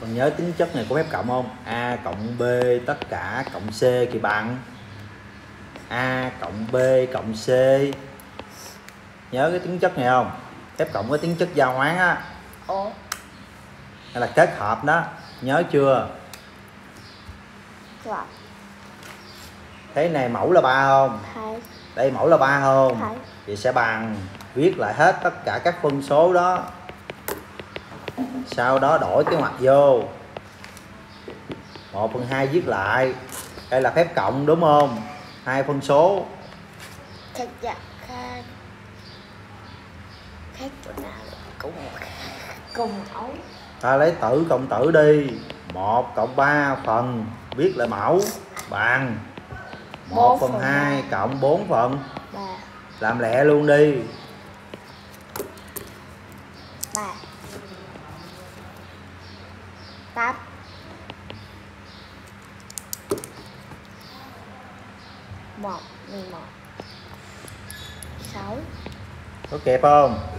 con nhớ tính chất này của phép cộng không? A cộng b tất cả cộng c thì bằng a cộng b cộng c. Nhớ cái tính chất này không? Phép cộng có tính chất giao hoán á. Hay là kết hợp đó. Nhớ chưa? Rồi thấy này mẫu là ba không? Thấy. Đây mẫu là ba không? Thấy. Vậy sẽ bằng viết lại hết tất cả các phân số đó sau đó đổi cái mặt vô. 1 phần 2 viết lại. Đây là phép cộng đúng không? Hai phân số. Thật dạ khai khác chỗ nào cũng cùng mẫu. Ta lấy tử cộng tử đi. 1 cộng 3 phần. Viết lại mẫu. Bằng. 1 phần 2 cộng 4 phần. Làm lẹ luôn đi. Pháp một mười một. Sáu. Có kẹp không?